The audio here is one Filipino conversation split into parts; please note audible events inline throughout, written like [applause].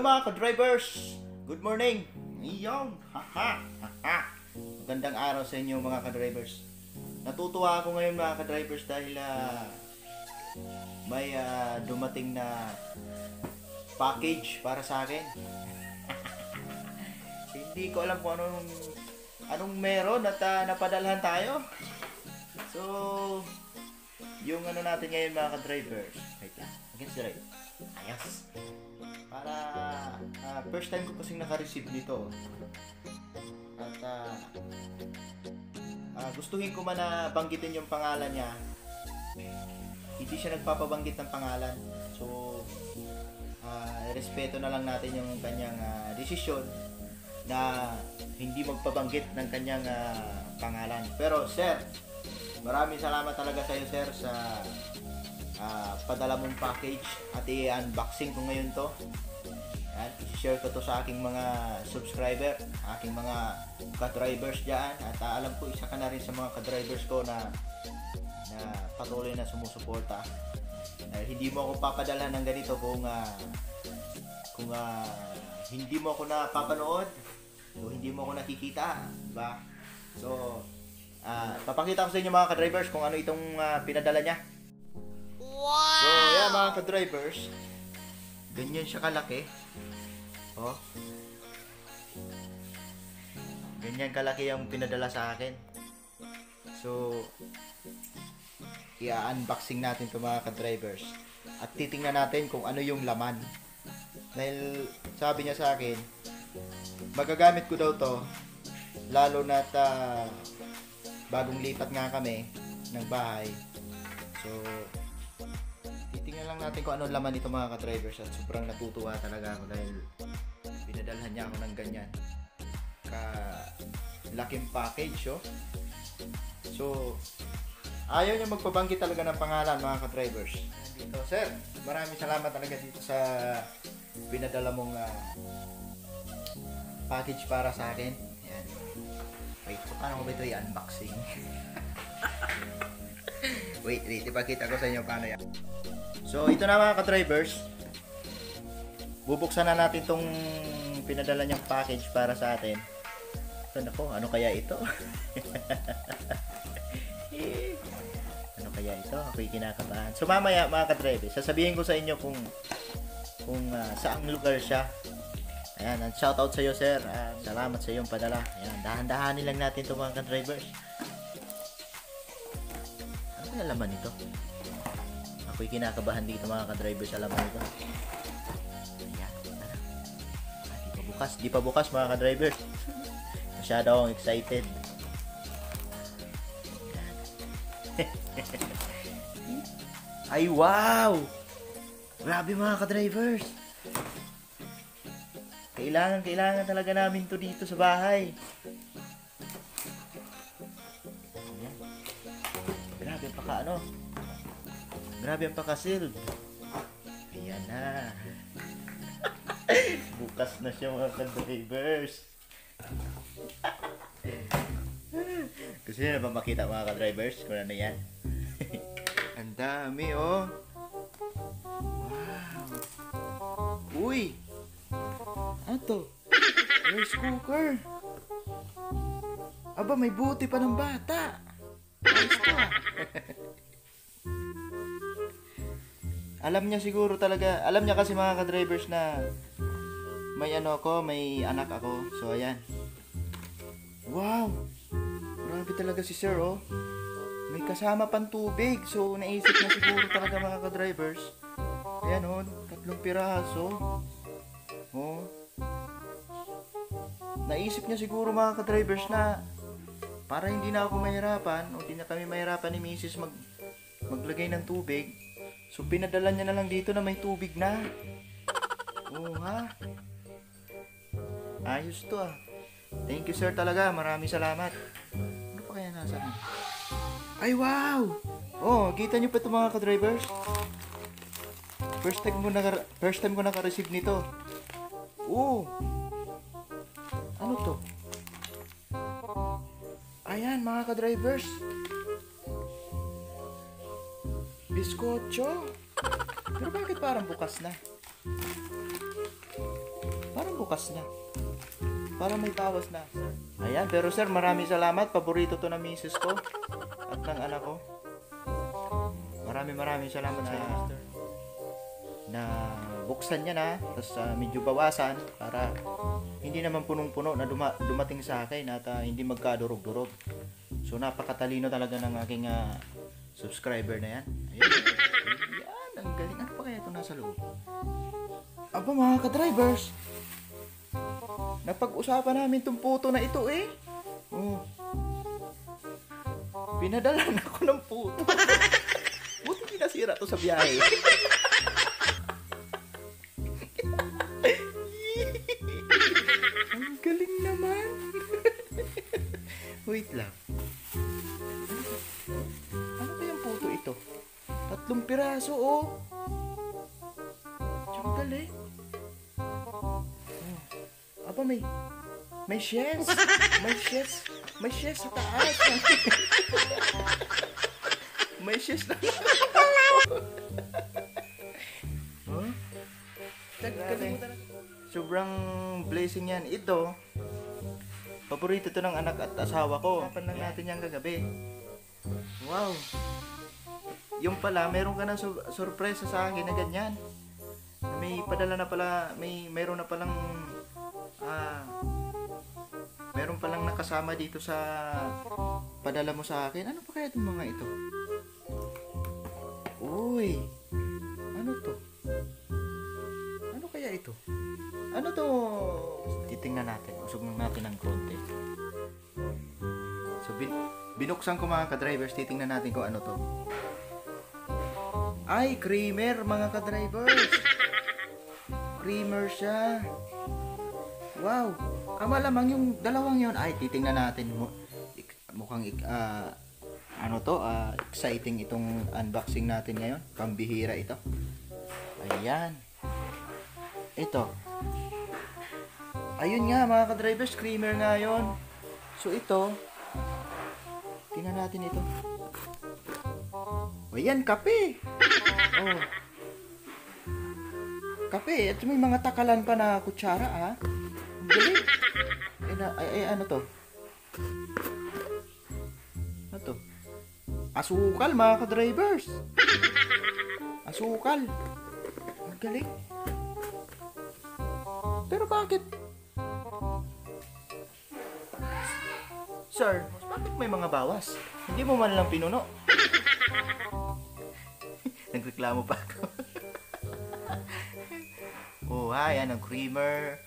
Mga ka-drivers! Good morning! Iyon! Haha! Haha! Magandang araw sa inyo mga ka-drivers. Natutuwa ako ngayon mga ka-drivers dahil ah, may ah, dumating na package para sa akin. [laughs] Hindi ko alam kung anong anong meron at ah, napadalhan tayo. So, yung ano natin ngayon mga ka-drivers. Wait lang. Against the right. Ayos. Para ah, first time ko kasing naka-receive nito. At ah, ah, gustuhin ko man na banggitin yung pangalan niya. Hindi siya nagpapabanggit ng pangalan. So, ah, respeto na lang natin yung kanyang ah, desisyon na hindi magpabanggit ng kanyang ah, pangalan. Pero sir, maraming salamat talaga sa iyo sir sa ah, padala mong package at i-unboxing ko ngayon to. Yan, share ko to sa aking mga subscriber, aking mga ka-drivers dyan. At alam ko isa ka na rin sa mga ka-drivers ko na na patuloy na sumusuporta. Dahil hindi mo ako papadala ng ganito kung ah, kung ah, hindi mo ako napapanood o hindi mo ako nakikita, di ba? So, ah, papakita ko sa inyo mga ka-drivers kung ano itong ah, pinadala niya. So, yan mga ka-drivers. Ganyan siya kalaki. Oh. Ganyan kalaki yung pinadala sa akin. So, i-unboxing natin ito mga ka-drivers. At titingnan natin kung ano yung laman. Dahil sabi niya sa akin, magagamit ko daw to lalo na ta bagong lipat nga kami ng bahay. So, titingnan lang natin kung ano laman nito mga ka-drivers at sobrang natutuwa talaga ako dahil pinadalhan niya ako ng ganyan ka laking package oh. So, ayaw niya magpabanggit talaga ng pangalan mga ka-drivers. Dito, sir, maraming salamat talaga dito sa pinadala mong ah, package para sa akin. Yan. Wait, paano ko ba ito i-unboxing? [laughs] wait, wait, ipakita ko sa inyo paano yan. So, ito na mga ka-drivers. Bubuksan na natin tong pinadala niyang package para sa atin. Ito nako, ano kaya ito? [laughs] ano kaya ito? Ako'y kinakabahan. So mamaya mga ka-drivers, sasabihin ko sa inyo kung kung ah, saang lugar siya. Ayan, and shoutout sa iyo sir. Ah, salamat sa iyong padala. Ayan, dahan-dahanin lang natin ito mga ka-drivers. Ano kaya laman nito? Ako'y kinakabahan dito mga ka-drivers sa laman nito. Bukas, di pa bukas mga ka-drivers. Masyado akong excited. [laughs] Ay, wow! Grabe mga ka-drivers. Kailangan, kailangan talaga namin to dito sa bahay. Grabe pa ka ano. Grabe ang pakasil. Ayan Bukas na siya mga ka-drivers. Gusto niyo na ba makita mga ka-drivers kung ano yan? [laughs] Ang dami oh. Wow. Uy! Ano to? Rice cooker. Aba, may buti pa ng bata. [laughs] Alam niya siguro talaga, alam niya kasi mga ka-drivers na may ano ko, may anak ako. So, ayan. Wow! Grabe talaga si Sir, oh. May kasama pang tubig. So, naisip na siguro talaga mga ka-drivers. Ayan, oh. Tatlong piraso. Oh. Naisip niya siguro mga ka-drivers na para hindi na ako mahirapan o hindi na kami mahirapan ni Mrs. mag maglagay ng tubig. So, pinadala niya na lang dito na may tubig na. Oh, ha? Ayos to, ah. Thank you, sir, talaga. Maraming salamat. Ano pa kaya nasa akin? Ay, wow! Oh, kita niyo pa ito mga ka-drivers? First time ko naka first time ko naka-receive nito. Oh. Ano to? Ayan, mga ka-drivers. Biskotso. Pero bakit parang bukas na? Wakas na. Para may bawas na. Ayan, pero sir, maraming salamat. Paborito to na misis ko at ng anak ko. Maraming maraming salamat sa inyo, sir. Na buksan niya na, tapos ah, medyo bawasan para hindi naman punong-puno na duma- dumating sa akin at ah, hindi magkadurog-durog. So napakatalino talaga ng aking ah, subscriber na yan. Ayun. Yan, ang galing. Ano pa kaya ito nasa loob? Aba mga ka-drivers, napag-usapan namin tong puto na ito eh. Oh. Pinadalan ako ng puto. [laughs] Buti hindi nasira to sa biyahe. Ang galing naman. Wait lang. Ano ba yung puto ito? Tatlong piraso, oh. Ang galing. Aba, may... May chess. [laughs] May chess. May chess sa taas. [laughs] may chess na. huh? Galing. Sobrang blessing yan. Ito, paborito to ng anak at asawa ko. Kapan lang natin yan kagabi. Wow. Yung pala, meron ka ng sur- surpresa sa akin na ganyan. May padala na pala, may meron na palang ah meron palang nakasama dito sa padala mo sa akin. Ano pa kaya itong mga ito? Uy. Ano to? Ano kaya ito? Ano to? Titingnan natin. Usog natin ng konti. So, bin binuksan ko mga ka-drivers. Titingnan natin kung ano to. Ay, creamer mga ka-drivers. Creamer siya. Wow. Ah, malamang yung dalawang yon ay titingnan natin mo. Mukhang ah, ano to, ah, exciting itong unboxing natin ngayon. Pambihira ito. Ayan. Ito. Ayun nga mga ka-driver, screamer nga yon. So ito, tingnan natin ito. O yan, kape. Oh. Kape, at may mga takalan pa na kutsara ah. Galing. Ay, ay, ay, ano to? Ano to? Asukal mga ka-drivers. Asukal. Ang galing. Pero bakit? Sir, bakit may mga bawas? Hindi mo man lang pinuno. [laughs] Nagreklamo pa ako. [laughs] oh, ayan ang creamer,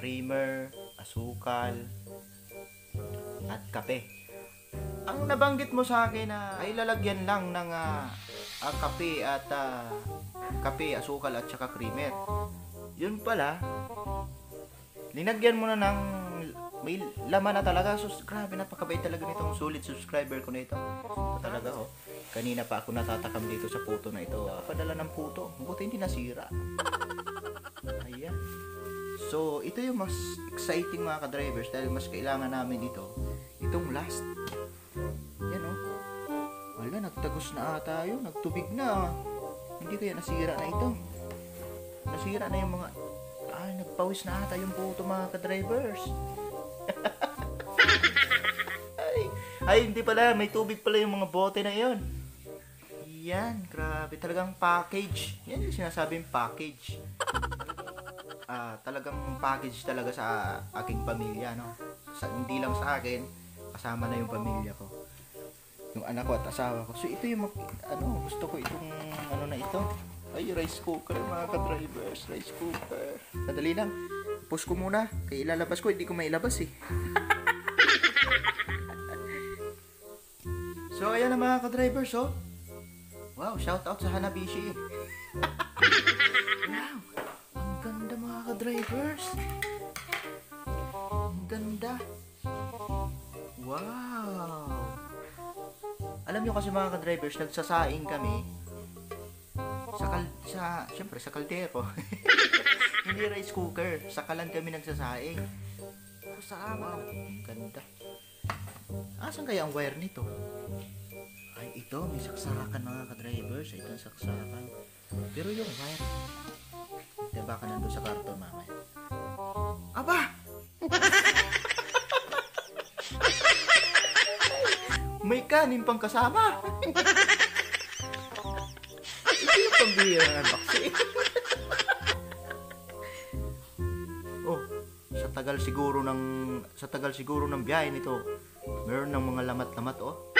creamer, asukal, at kape. Ang nabanggit mo sa akin na ay lalagyan lang ng ah, ah, kape at ah, kape, asukal at saka creamer. Yun pala, linagyan mo na ng may laman na talaga. Sus, grabe, napakabait talaga nitong sulit subscriber ko na ito. Ito talaga, oh. Kanina pa ako natatakam dito sa puto na ito. Padala ng puto. Buti hindi nasira. [laughs] Ayan. So, ito yung mas exciting mga ka-drivers dahil mas kailangan namin ito. Itong last. Yan, oh. Wala, nagtagos na ata yun. Nagtubig na. Hindi kaya nasira na ito. Nasira na yung mga... Ay, nagpawis na ata yung puto mga ka-drivers. [laughs] ay, ay, hindi pala. May tubig pala yung mga bote na yon. Yan, grabe. Talagang package. Yan yung sinasabing package. Ah, talagang package talaga sa aking pamilya, no? Sa, hindi lang sa akin, kasama na yung pamilya ko. Yung anak ko at asawa ko. So, ito yung, ano, gusto ko itong, ano na ito. Ay, rice cooker, mga ka-drivers. Rice cooker. Sadali lang. Push ko muna. Kaya ilalabas ko, hindi ko mailabas eh. [laughs] so, ayan na mga ka-drivers, oh. Wow, shout out sa Hanabishi. [laughs] wow, ang ganda. Wow. Alam nyo kasi mga ka-drivers, nagsasaing kami sa kal sa syempre sa kaldero. [laughs] Hindi rice cooker, sa kalan kami nagsasaing. Sa wow, ang ganda. Asan kaya ang wire nito? Ay, ito, may saksakan mga ka-drivers. Ito ang saksakan. Pero yung wire, kaya baka nandun sa karton mamaya. Aba! May kanin pang kasama. Ito yung pambira ng baksi. oh, sa tagal siguro ng sa tagal siguro ng biyahe nito, meron ng mga lamat-lamat oh.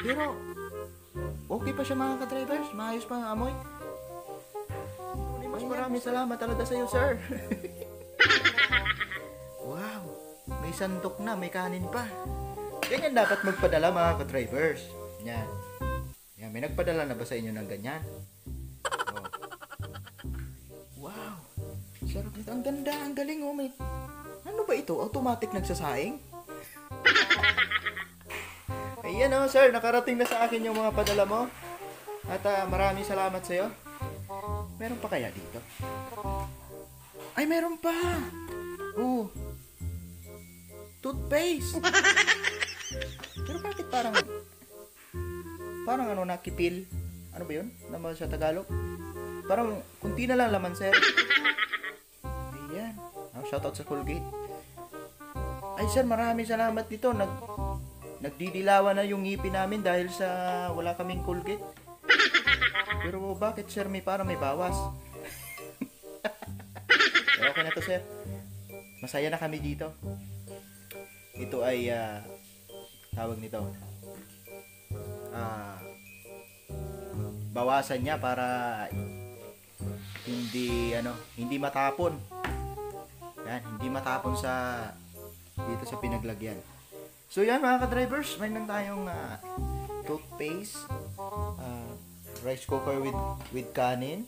Pero okay pa siya mga ka-drivers, maayos pa ang amoy. Mas maraming salamat talaga sa iyo, sir. [laughs] wow, may sandok na, may kanin pa. Ganyan dapat magpadala mga ka-drivers. Yan. Yan, may nagpadala na ba sa inyo ng ganyan? Oh. Wow. Sarap nito. Ang ganda, ang galing oh. May... Ano ba ito? Automatic nagsasaing? [laughs] Ayan oh, sir. Nakarating na sa akin yung mga padala mo. At ah, maraming salamat sa'yo. Meron pa kaya dito? Ay, meron pa! Oh. Toothpaste! [laughs] Pero bakit parang... Parang ano, nakipil? Ano ba yun? Naman sa Tagalog? Parang kunti na lang laman, sir. Ayan. Oh, shoutout sa Colgate. Ay, sir, maraming salamat dito. Nag, nagdidilawan na yung ngipin namin dahil sa wala kaming Colgate. Pero bakit, sir, may parang may bawas? Pero [laughs] okay na to, sir. Masaya na kami dito. Ito ay, ah, tawag nito, ah, bawasan niya para hindi ano, hindi matapon. Yan, hindi matapon sa dito sa pinaglagyan. So yan mga ka-drivers, may nang tayong ah, toothpaste, rice cooker with with kanin.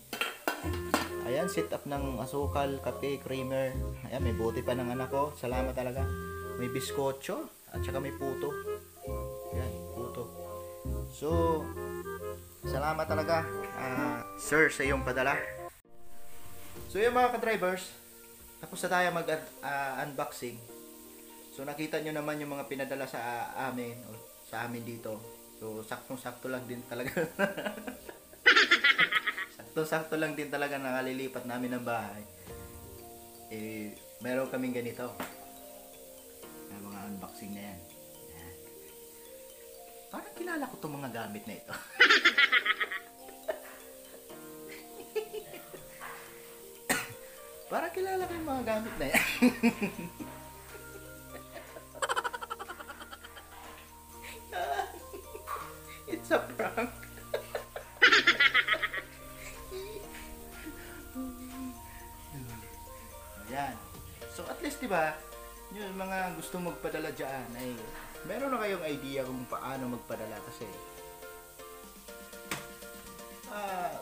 Ayan, set up ng asukal, kape, creamer. Ayan, may bote pa ng anak ko. Salamat talaga. May biskotso at saka may puto. Ayan, puto. So, salamat talaga, ah, sir, sa iyong padala. So, yung mga ka-drivers, tapos na tayo mag-unboxing. so, nakita nyo naman yung mga pinadala sa ah, amin, o sa amin dito. So, saktong-sakto lang din talaga. [laughs] Saktong-sakto lang din talaga nakalilipat namin ng bahay. Eh, meron kaming ganito. Yung mga unboxing na yan. Yan. Parang kilala ko itong mga gamit na ito. [laughs] Parang kilala ko yung mga gamit na yan. [laughs] It's prank. Ayan. So at least 'di ba, yung mga gusto magpadala diyan ay meron na kayong idea kung paano magpadala kasi ah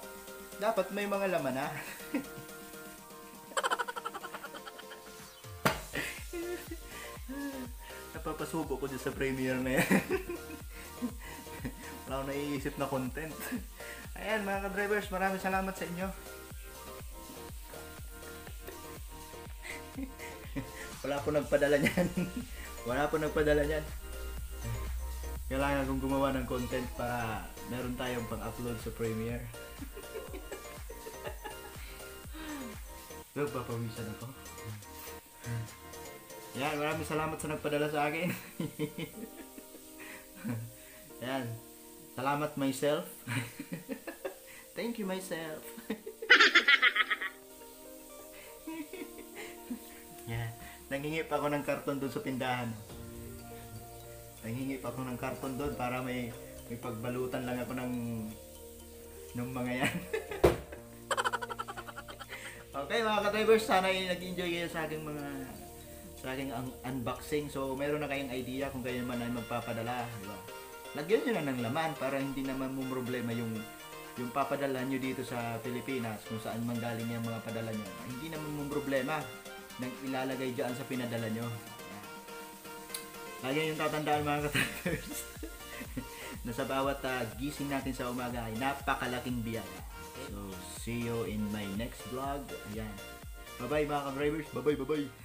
dapat may mga laman na. [laughs] Napapasubo ko dyan sa premiere na yan. [laughs] Wala akong naiisip na content. [laughs] Ayan mga ka-drivers, maraming salamat sa inyo. [laughs] Wala po nagpadala niyan. [laughs] Wala po nagpadala niyan. Kailangan kong gumawa ng content para meron tayong pang-upload sa Premiere. Nagpapawisan ako. Yan, maraming salamat sa nagpadala sa akin. Yan. Salamat myself. [laughs] Thank you myself. [laughs] Yan. Nangingi pa ako ng karton doon sa tindahan. Nangingi pa ako ng karton doon para may may pagbalutan lang ako ng ng mga yan. [laughs] okay mga ka-drivers, sana nag-enjoy kayo sa aking mga sa aking un- unboxing. So, meron na kayong idea kung kayo naman ay magpapadala, di ba? Lagyan nyo na ng laman para hindi naman mo problema yung yung papadala nyo dito sa Pilipinas kung saan man galing yung mga padala nyo. Hindi naman mo problema nang ilalagay dyan sa pinadala nyo. Lagi yung tatandaan mga ka-drivers [laughs] na sa bawat ah, gising natin sa umaga ay napakalaking biyaya. So, see you in my next vlog. Ayan. Bye-bye mga ka-drivers. Bye-bye, bye-bye.